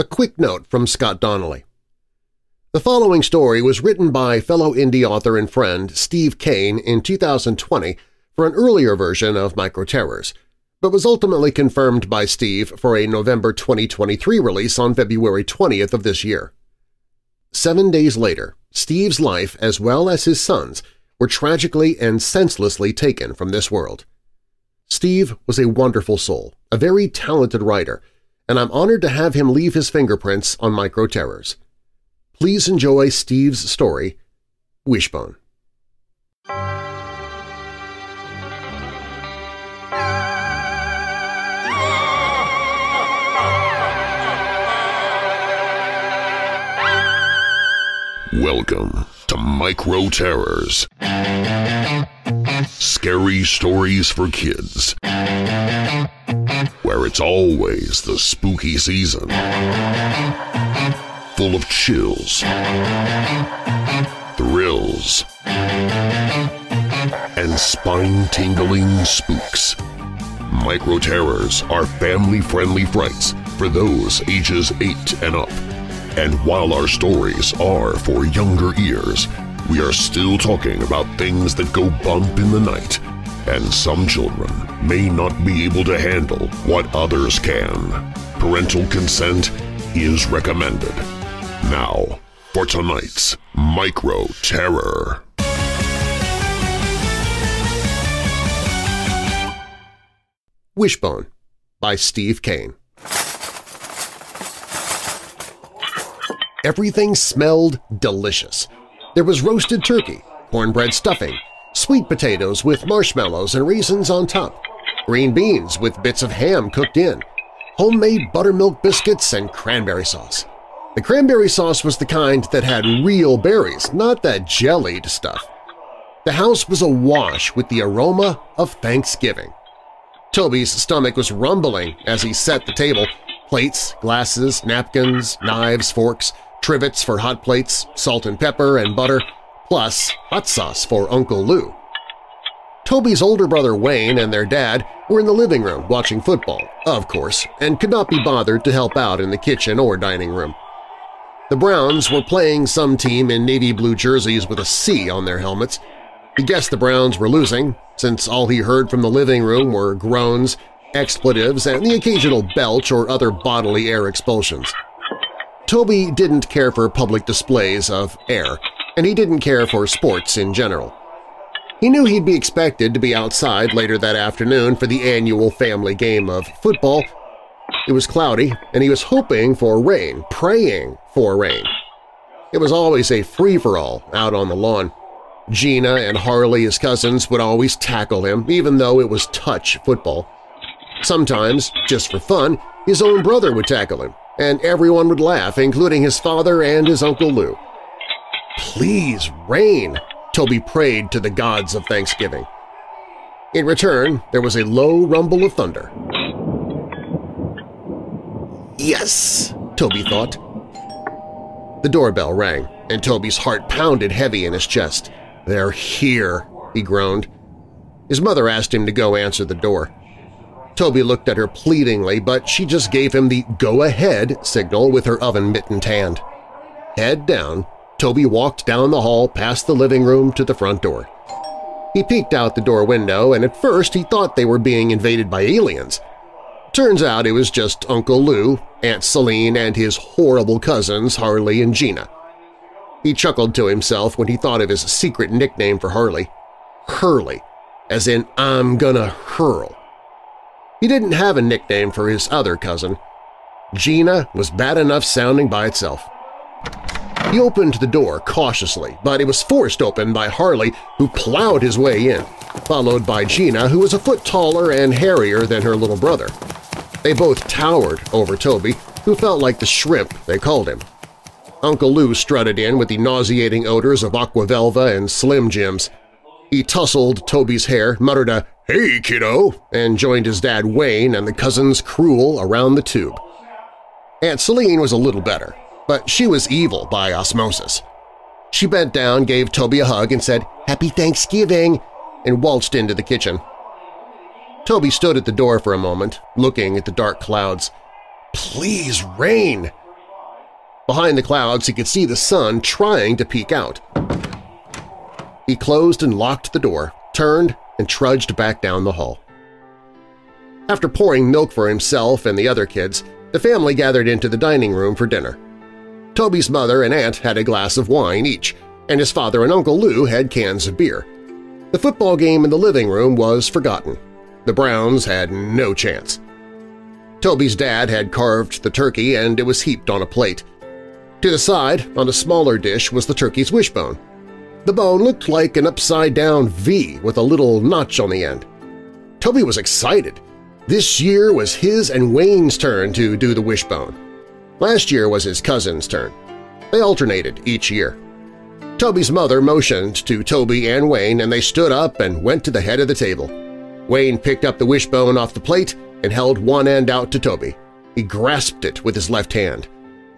A quick note from Scott Donnelly. The following story was written by fellow indie author and friend Steve Cain in 2020 for an earlier version of Microterrors, but was ultimately confirmed by Steve for a November 2023 release on February 20th of this year. Seven days later, Steve's life as well as his son's were tragically and senselessly taken from this world. Steve was a wonderful soul, a very talented writer, and I'm honored to have him leave his fingerprints on Microterrors. Please enjoy Steve's story, Wishbone. Welcome to Micro Terrors. Scary stories for kids. Where it's always the spooky season. Full of chills, thrills, and spine-tingling spooks. Micro Terrors are family-friendly frights for those ages 8 and up. And while our stories are for younger ears, we are still talking about things that go bump in the night, and some children may not be able to handle what others can. Parental consent is recommended. Now, for tonight's Micro Terror. Wishbone by Steve Cain Everything smelled delicious. There was roasted turkey, cornbread stuffing, sweet potatoes with marshmallows and raisins on top, green beans with bits of ham cooked in, homemade buttermilk biscuits and cranberry sauce. The cranberry sauce was the kind that had real berries, not that jellied stuff. The house was awash with the aroma of Thanksgiving. Toby's stomach was rumbling as he set the table, plates, glasses, napkins, knives, forks, trivets for hot plates, salt and pepper and butter, plus hot sauce for Uncle Lou. Toby's older brother Wayne and their dad were in the living room watching football, of course, and could not be bothered to help out in the kitchen or dining room. The Browns were playing some team in navy blue jerseys with a C on their helmets. He guessed the Browns were losing, since all he heard from the living room were groans, expletives, and the occasional belch or other bodily air expulsions. Toby didn't care for public displays of air, and he didn't care for sports in general. He knew he'd be expected to be outside later that afternoon for the annual family game of football. It was cloudy, and he was hoping for rain, praying for rain. It was always a free-for-all out on the lawn. Gina and Harley, his cousins, would always tackle him, even though it was touch football. Sometimes, just for fun, his own brother would tackle him, and everyone would laugh, including his father and his Uncle Lou. Please, rain, Toby prayed to the gods of Thanksgiving. In return, there was a low rumble of thunder. Yes, Toby thought. The doorbell rang, and Toby's heart pounded heavy in his chest. They're here, he groaned. His mother asked him to go answer the door. Toby looked at her pleadingly, but she just gave him the go-ahead signal with her oven-mittened hand. Head down, Toby walked down the hall past the living room to the front door. He peeked out the door window, and at first he thought they were being invaded by aliens. Turns out it was just Uncle Lou, Aunt Celine, and his horrible cousins Harley and Gina. He chuckled to himself when he thought of his secret nickname for Harley, Hurley, as in I'm gonna hurl. He didn't have a nickname for his other cousin. Gina was bad enough sounding by itself. He opened the door cautiously, but it was forced open by Harley, who plowed his way in, followed by Gina, who was a foot taller and hairier than her little brother. They both towered over Toby, who felt like the shrimp they called him. Uncle Lou strutted in with the nauseating odors of Aqua Velva and Slim Jims. He tussled Toby's hair, muttered a "Hey, kiddo!" and joined his dad Wayne and the cousins Cruel around the tube. Aunt Celine was a little better, but she was evil by osmosis. She bent down, gave Toby a hug, and said, "Happy Thanksgiving!" and waltzed into the kitchen. Toby stood at the door for a moment, looking at the dark clouds. Please rain! Behind the clouds he could see the sun trying to peek out. He closed and locked the door, turned, and trudged back down the hall. After pouring milk for himself and the other kids, the family gathered into the dining room for dinner. Toby's mother and aunt had a glass of wine each, and his father and Uncle Lou had cans of beer. The football game in the living room was forgotten. The Browns had no chance. Toby's dad had carved the turkey and it was heaped on a plate. To the side, on a smaller dish, was the turkey's wishbone. The bone looked like an upside-down V with a little notch on the end. Toby was excited. This year was his and Wayne's turn to do the wishbone. Last year was his cousin's turn. They alternated each year. Toby's mother motioned to Toby and Wayne and they stood up and went to the head of the table. Wayne picked up the wishbone off the plate and held one end out to Toby. He grasped it with his left hand.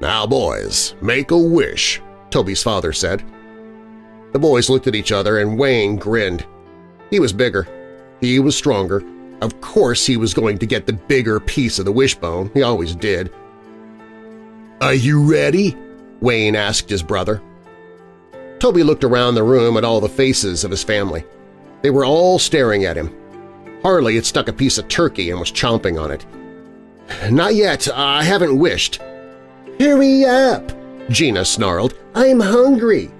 "'Now, boys, make a wish,' Toby's father said. The boys looked at each other and Wayne grinned. He was bigger. He was stronger. Of course he was going to get the bigger piece of the wishbone. He always did. "'Are you ready?' Wayne asked his brother. Toby looked around the room at all the faces of his family. They were all staring at him. Harley had stuck a piece of turkey and was chomping on it. "'Not yet. I haven't wished.' Hurry up! Gina snarled. I'm hungry.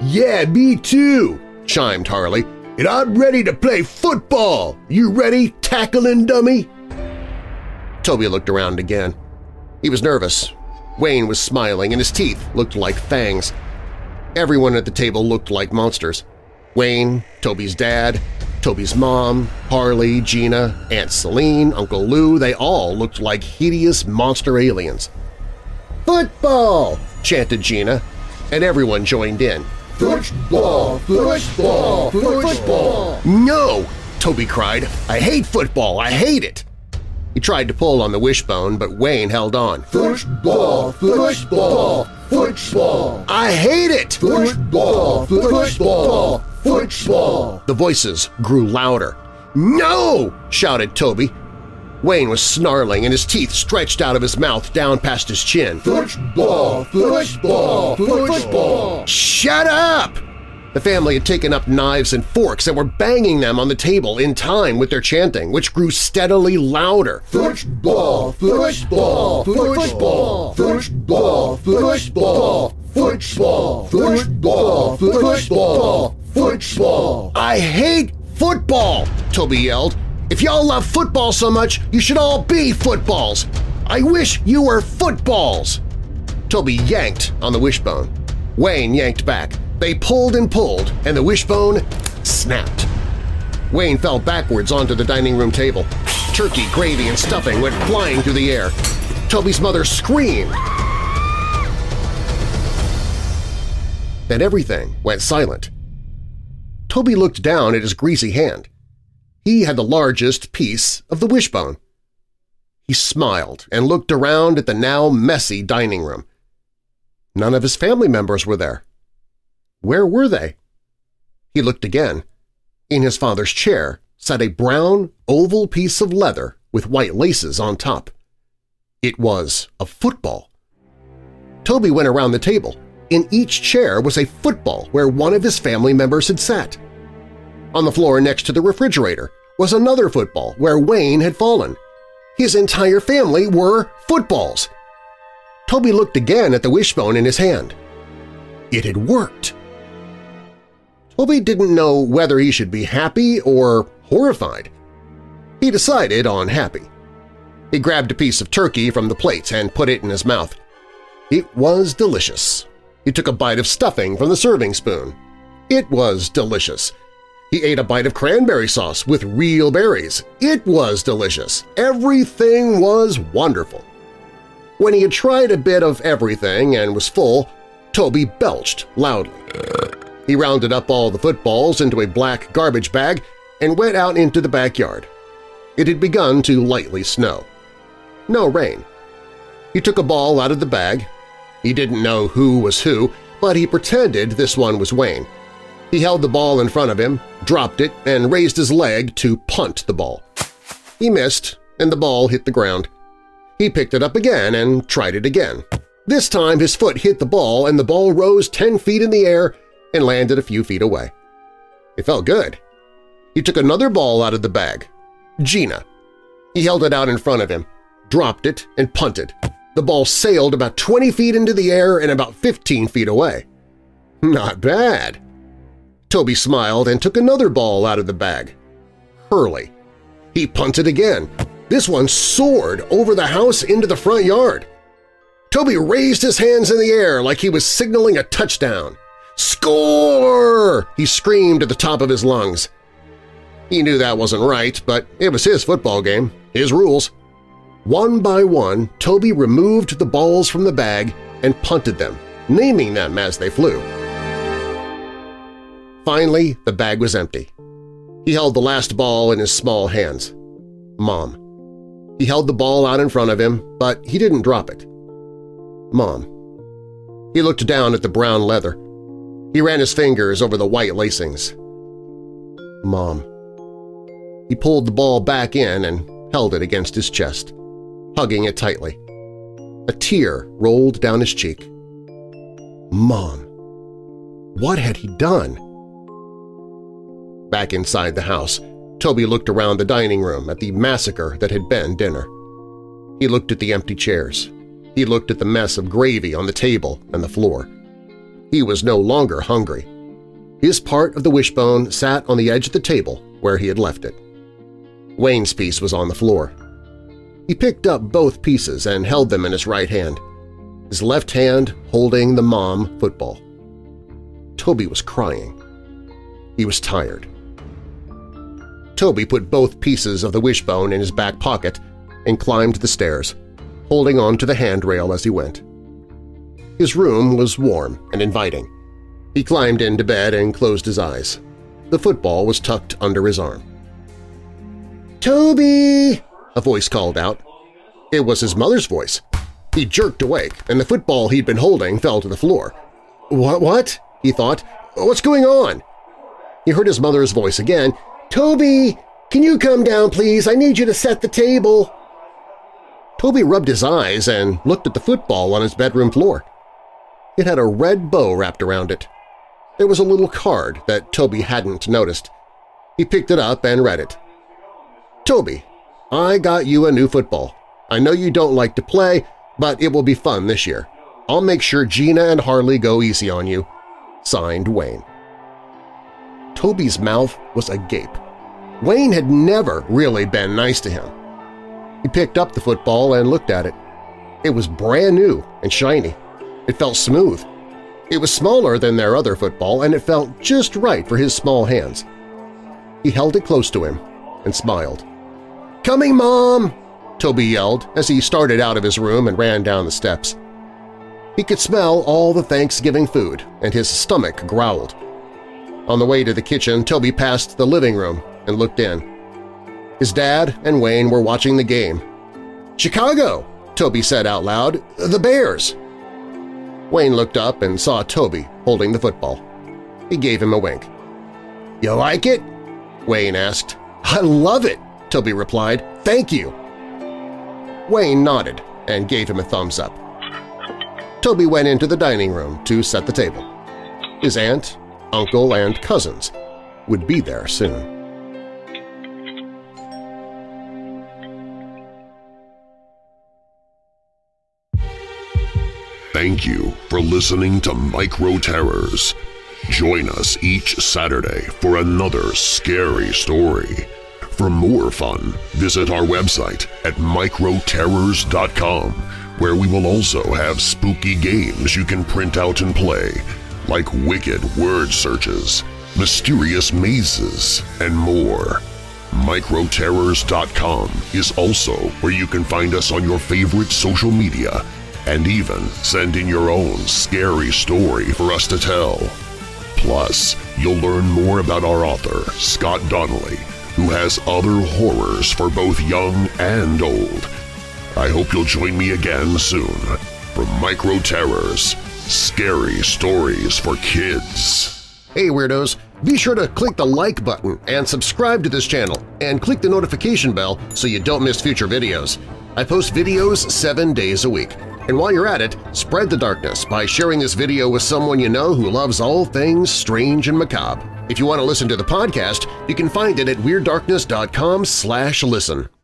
Yeah, me too, chimed Harley. And I'm ready to play football. You ready, tackling dummy? Toby looked around again. He was nervous. Wayne was smiling and his teeth looked like fangs. Everyone at the table looked like monsters. Wayne, Toby's dad, Toby's mom, Harley, Gina, Aunt Celine, Uncle Lou, they all looked like hideous monster aliens. Football! chanted Gina, and everyone joined in. Football! Football! Football! No! Toby cried. I hate football! I hate it! He tried to pull on the wishbone, but Wayne held on. Football! Football! Football! I hate it! Football! Football! Football! The voices grew louder. No! shouted Toby, Wayne was snarling and his teeth stretched out of his mouth down past his chin. Football! Football! Football! Shut up! The family had taken up knives and forks and were banging them on the table in time with their chanting, which grew steadily louder. Football! Football! Football! Football! Football! Football! Football! Football! Football! I hate football! Toby yelled. If y'all love football so much, you should all be footballs! I wish you were footballs! Toby yanked on the wishbone. Wayne yanked back. They pulled and pulled, and the wishbone snapped. Wayne fell backwards onto the dining room table. Turkey, gravy, and stuffing went flying through the air. Toby's mother screamed. Then everything went silent. Toby looked down at his greasy hand. He had the largest piece of the wishbone. He smiled and looked around at the now messy dining room. None of his family members were there. Where were they? He looked again. In his father's chair sat a brown, oval piece of leather with white laces on top. It was a football. Toby went around the table. In each chair was a football where one of his family members had sat. On the floor next to the refrigerator was another football where Wayne had fallen. His entire family were footballs. Toby looked again at the wishbone in his hand. It had worked. Toby didn't know whether he should be happy or horrified. He decided on happy. He grabbed a piece of turkey from the plate and put it in his mouth. It was delicious. He took a bite of stuffing from the serving spoon. It was delicious. He ate a bite of cranberry sauce with real berries. It was delicious. Everything was wonderful. When he had tried a bit of everything and was full, Toby belched loudly. He rounded up all the footballs into a black garbage bag and went out into the backyard. It had begun to lightly snow. No rain. He took a ball out of the bag. He didn't know who was who, but he pretended this one was Wayne. He held the ball in front of him, dropped it, and raised his leg to punt the ball. He missed, and the ball hit the ground. He picked it up again and tried it again. This time his foot hit the ball and the ball rose 10 feet in the air and landed a few feet away. It felt good. He took another ball out of the bag. Gina. He held it out in front of him, dropped it, and punted. The ball sailed about 20 feet into the air and about 15 feet away. Not bad. Toby smiled and took another ball out of the bag. Hurley. He punted again. This one soared over the house into the front yard. Toby raised his hands in the air like he was signaling a touchdown. Score! he screamed at the top of his lungs. He knew that wasn't right, but it was his football game, his rules. One by one, Toby removed the balls from the bag and punted them, naming them as they flew. Finally, the bag was empty. He held the last ball in his small hands. Mom. He held the ball out in front of him, but he didn't drop it. Mom. He looked down at the brown leather. He ran his fingers over the white lacings. Mom. He pulled the ball back in and held it against his chest, hugging it tightly. A tear rolled down his cheek. Mom. What had he done? Back inside the house, Toby looked around the dining room at the massacre that had been dinner. He looked at the empty chairs. He looked at the mess of gravy on the table and the floor. He was no longer hungry. His part of the wishbone sat on the edge of the table where he had left it. Wayne's piece was on the floor. He picked up both pieces and held them in his right hand, his left hand holding the mom football. Toby was crying. He was tired. Toby put both pieces of the wishbone in his back pocket and climbed the stairs, holding on to the handrail as he went. His room was warm and inviting. He climbed into bed and closed his eyes. The football was tucked under his arm. "'Toby!' a voice called out. It was his mother's voice. He jerked awake, and the football he'd been holding fell to the floor. "'What? What?' he thought. "'What's going on?' He heard his mother's voice again, Toby, can you come down, please? I need you to set the table. Toby rubbed his eyes and looked at the football on his bedroom floor. It had a red bow wrapped around it. There was a little card that Toby hadn't noticed. He picked it up and read it. Toby, I got you a new football. I know you don't like to play, but it will be fun this year. I'll make sure Gina and Harley go easy on you. Signed, Wayne. Toby's mouth was agape. Wayne had never really been nice to him. He picked up the football and looked at it. It was brand new and shiny. It felt smooth. It was smaller than their other football, and it felt just right for his small hands. He held it close to him and smiled. "'Coming, Mom!' Toby yelled as he started out of his room and ran down the steps. He could smell all the Thanksgiving food, and his stomach growled. On the way to the kitchen, Toby passed the living room and looked in. His dad and Wayne were watching the game. "'Chicago!' Toby said out loud. "'The Bears!' Wayne looked up and saw Toby holding the football. He gave him a wink. "'You like it?' Wayne asked. "'I love it!' Toby replied. "'Thank you!' Wayne nodded and gave him a thumbs up. Toby went into the dining room to set the table. His aunt uncle, and cousins would be there soon. Thank you for listening to Micro Terrors. Join us each Saturday for another scary story. For more fun, visit our website at microterrors.com, where we will also have spooky games you can print out and play like wicked word searches, mysterious mazes, and more. Microterrors.com is also where you can find us on your favorite social media and even send in your own scary story for us to tell. Plus, you'll learn more about our author, Scott Donnelly, who has other horrors for both young and old. I hope you'll join me again soon for Micro Terrors Scary stories for kids. Hey Weirdos! Be sure to click the like button and subscribe to this channel and click the notification bell so you don't miss future videos. I post videos seven days a week. And while you're at it, spread the darkness by sharing this video with someone you know who loves all things strange and macabre. If you want to listen to the podcast, you can find it at WeirdDarkness.com listen.